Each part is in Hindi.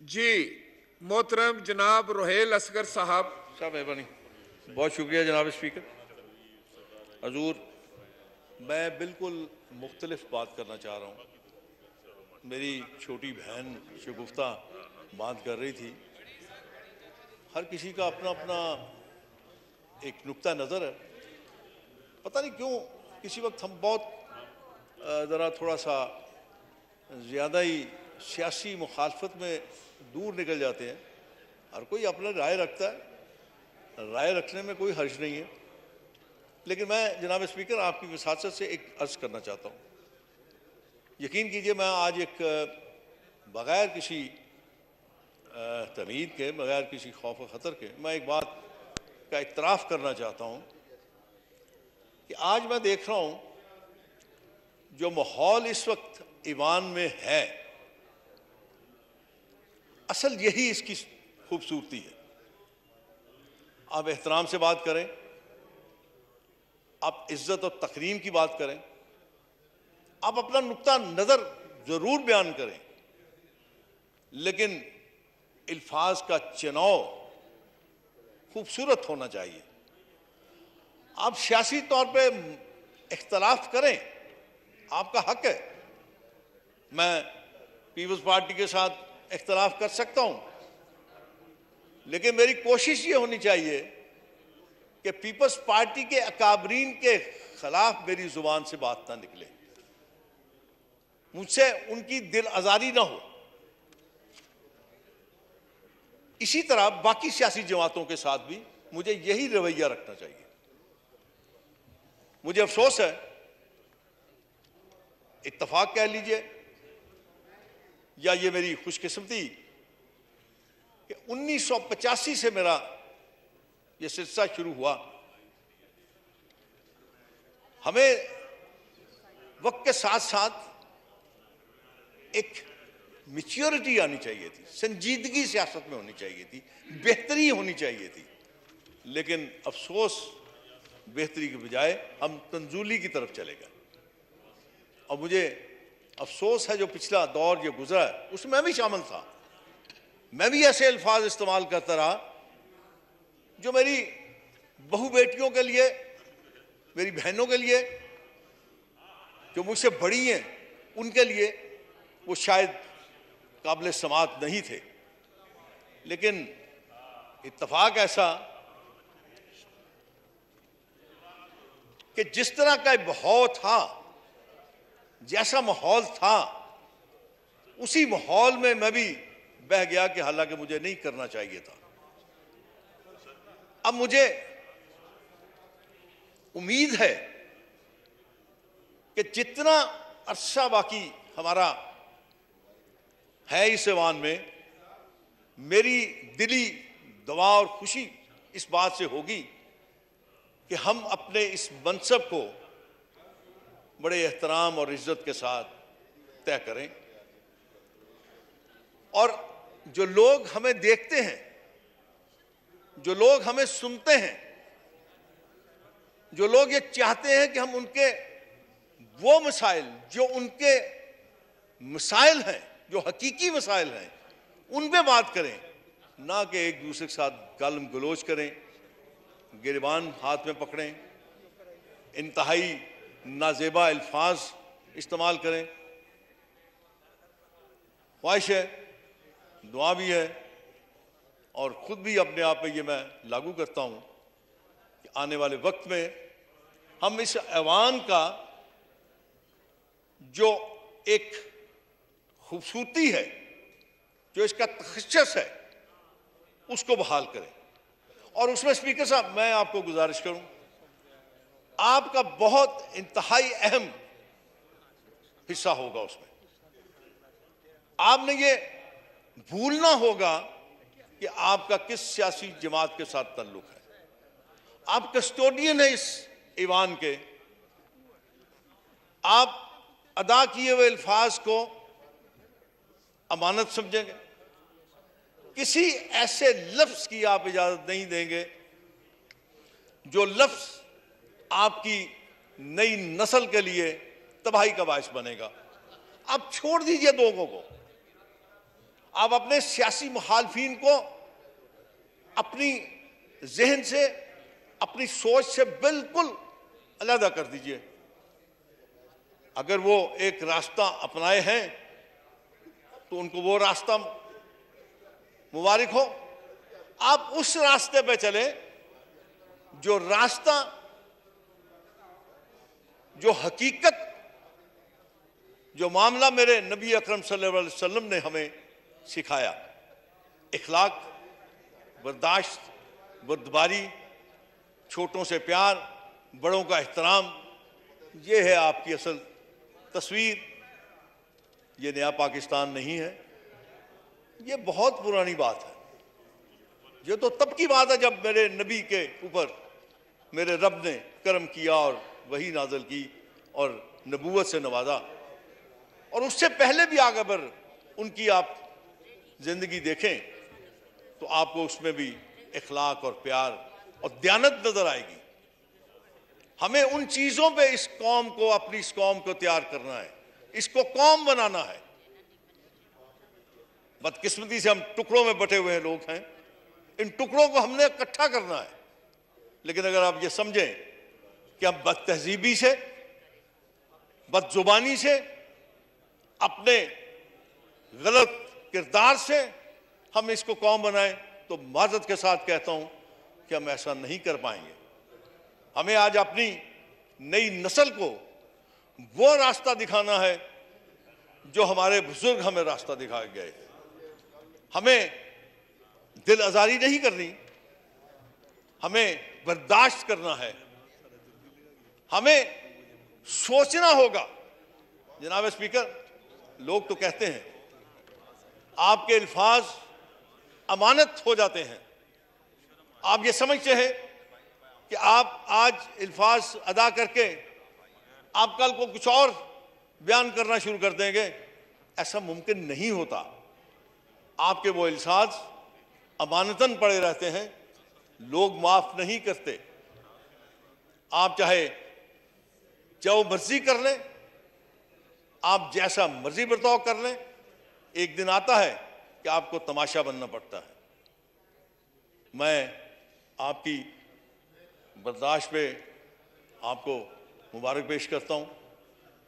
जी, मोहतरम जनाब रोहेल असगर साहब। साहब मेहरबानी। बहुत शुक्रिया जनाब स्पीकर। हजूर, मैं बिल्कुल मुख्तलिफ़ बात करना चाह रहा हूँ। मेरी छोटी बहन शगुफ्ता बात कर रही थी। हर किसी का अपना अपना एक नुक्ता नज़र है। पता नहीं क्यों, किसी वक्त हम बहुत ज़रा थोड़ा सा ज़्यादा ही सियासी मुखालफत में दूर निकल जाते हैं। हर कोई अपना राय रखता है। राय रखने में कोई हर्ज नहीं है। लेकिन मैं जनाब स्पीकर, आपकी विसासत से एक अर्ज़ करना चाहता हूँ। यकीन कीजिए, मैं आज एक, बग़ैर किसी तमीद के, बगैर किसी खौफ ख़तर के, मैं एक बात का इतराफ़ करना चाहता हूँ कि आज मैं देख रहा हूँ, जो माहौल इस वक्त ईवान में है असल यही इसकी खूबसूरती है। आप एहतराम से बात करें, आप इज़्ज़त और तकरीम की बात करें, आप अपना नुकता नज़र ज़रूर बयान करें, लेकिन अल्फाज का चुनाव खूबसूरत होना चाहिए। आप सियासी तौर पे इख्तलाफ करें, आपका हक है। मैं पीपल्स पार्टी के साथ इख्तलाफ कर सकता हूँ। लेकिन मेरी कोशिश ये होनी चाहिए कि पीपल्स पार्टी के अकाबरीन के खिलाफ मेरी ज़ुबान से बात ना निकले। मुझसे उनकी दिल आज़ारी ना हो। इसी तरह बाकी सियासी जमातों के साथ भी मुझे यही रवैया रखना चाहिए। मुझे अफसोस है, इत्तफाक कह लीजिए या ये मेरी खुशकिस्मती कि 1985 से मेरा ये सिलसिला शुरू हुआ। हमें वक्त के साथ साथ एक मिच्योरिटी आनी चाहिए थी। संजीदगी सियासत में होनी चाहिए थी। बेहतरी होनी चाहिए थी। लेकिन अफसोस, बेहतरी के बजाय हम तंजूली की तरफ़ चले गए। और मुझे अफसोस है जो पिछला दौर जो गुजरा है, उसमें भी शामिल था। मैं भी ऐसे अल्फाज इस्तेमाल करता रहा, जो मेरी बहु बेटियों के लिए, मेरी बहनों के लिए, जो मुझसे बड़ी हैं, उनके लिए वो शायद काबिल समात नहीं थे। लेकिन इतफाक ऐसा कि जिस तरह का माहौल था जैसा माहौल था, उसी माहौल में मैं भी बह गया कि हालाँकि मुझे नहीं करना चाहिए था। अब मुझे उम्मीद है कि जितना अरसा बाकी हमारा है इस ईवान में, मेरी दिली दवा और खुशी इस बात से होगी कि हम अपने इस मनसब को बड़े एहतराम और इज़्ज़त के साथ तय करें। और जो लोग हमें देखते हैं, जो लोग हमें सुनते हैं, जो लोग ये चाहते हैं कि हम उनके वो मसाइल, जो उनके मसाइल हैं, जो हकीकी मसाइल हैं, उन पर बात करें। ना कि एक दूसरे के साथ गलम गलोच करें, गिरबान हाथ में पकड़ें, इंतहाई नाजेबा अल्फाज इस्तेमाल करें। ख्वाहिश है, दुआ भी है, और ख़ुद भी अपने आप में ये मैं लागू करता हूँ कि आने वाले वक्त में हम इस ऐवान का जो एक खूबसूरती है, जो इसका तखस है, उसको बहाल करें। और उसमें स्पीकर साहब, मैं आपको गुजारिश करूँ आपका बहुत इंतहाई अहम हिस्सा होगा उसमें। आपने ये भूलना होगा कि आपका किस सियासी जमात के साथ ताल्लुक है। आप कस्टोडियन है इस ईवान के। आप अदा किए हुए अल्फाज को अमानत समझेंगे। किसी ऐसे लफ्ज की आप इजाज़त नहीं देंगे जो लफ्ज आपकी नई नस्ल के लिए तबाही का बायस बनेगा। आप छोड़ दीजिए लोगों को। आप अपने सियासी मुखालफिन को अपनी जहन से, अपनी सोच से बिल्कुल अलहदा कर दीजिए। अगर वो एक रास्ता अपनाए हैं तो उनको वो रास्ता मुबारक हो। आप उस रास्ते पे चले जो रास्ता जो हकीकत, जो मामला मेरे नबी अकरम सल्लल्लाहु अलैहि वसल्लम ने हमें सिखाया। इखलाक, बर्दाश्त, बुर्दबारी, छोटों से प्यार, बड़ों का एहतराम, ये है आपकी असल तस्वीर। ये नया पाकिस्तान नहीं है। ये बहुत पुरानी बात है। ये तो तब की बात है जब मेरे नबी के ऊपर मेरे रब ने कर्म किया और वही नाजल की और नबूवत से नवाजा और उससे पहले भी आगे पर उनकी आप ज़िंदगी देखें तो आपको उसमें भी इखलाक और प्यार और दयानत नज़र आएगी। हमें उन चीज़ों पे इस कौम को, अपनी इस कौम को तैयार करना है, इसको कौम बनाना है। बदकिस्मती से हम टुकड़ों में बटे हुए लोग हैं। इन टुकड़ों को हमने इकट्ठा करना है। लेकिन अगर आप ये समझें कि हम बद तहजीबी से, बदजुबानी से, अपने गलत किरदार से हम इसको कौम बनाएँ? तो माजत के साथ कहता हूँ कि हम ऐसा नहीं कर पाएँगे। हमें आज अपनी नई नस्ल को वो रास्ता दिखाना है जो हमारे बुज़ुर्ग हमें रास्ता दिखा गए हमें दिल आजारी नहीं करनी, हमें बर्दाश्त करना है। हमें सोचना होगा। जनाब स्पीकर, लोग तो कहते हैं, आपके अल्फाज अमानत हो जाते हैं। आप ये समझते हैं कि आप आज अल्फाज अदा करके आप कल को कुछ और बयान करना शुरू कर देंगे। ऐसा मुमकिन नहीं होता। आपके वो अल्फाज अमानतन पड़े रहते हैं। लोग माफ़ नहीं करते। आप चाहे जो मर्ज़ी कर लें, आप जैसा मर्ज़ी बर्ताव कर लें, एक दिन आता है कि आपको तमाशा बनना पड़ता है। मैं आपकी बर्दाश्त पे आपको मुबारक पेश करता हूँ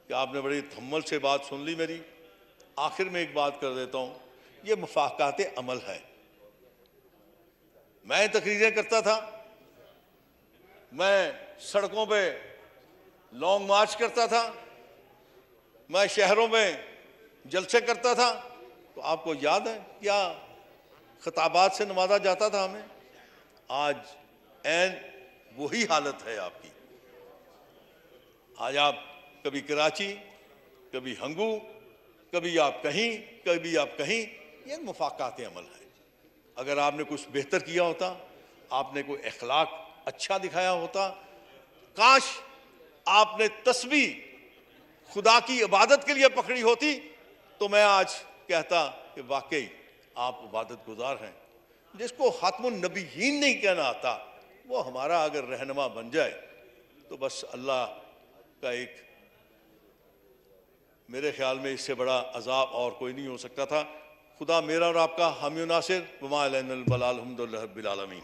कि आपने बड़ी थम्मल से बात सुन ली मेरी। आखिर में एक बात कर देता हूँ, ये मुफाकात अमल है। मैं तकरीरें करता था, मैं सड़कों पे लॉन्ग मार्च करता था। मैं शहरों में जलसे करता था। तो आपको याद है क्या खताबात से नवाजा जाता था हमें? आज एन वही हालत है आपकी। आज आप कभी कराची, कभी हंगू, कभी आप कहीं, कभी आप कहीं, ये मुफाकात अमल है। अगर आपने कुछ बेहतर किया होता, आपने कोई अखलाक अच्छा दिखाया होता, काश आपने तस्वीर खुदा की इबादत के लिए पकड़ी होती तो मैं आज कहता कि वाकई आप इबादत गुजार हैं। जिसको खात्म नबीहीन नहीं कहना आता, वो हमारा अगर रहनमा बन जाए तो बस अल्लाह का एक मेरे ख्याल में इससे बड़ा अजाब और कोई नहीं हो सकता था। खुदा मेरा और आपका हामी नासिर वमालहमदिल्लाबीआलमी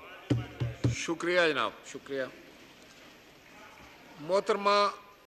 शुक्रिया जनाब, शुक्रिया। मोहतरमा